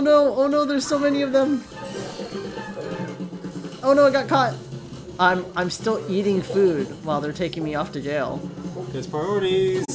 Oh no, oh no, there's so many of them. Oh no, I got caught. I'm I'm still eating food while they're taking me off to jail. His priorities.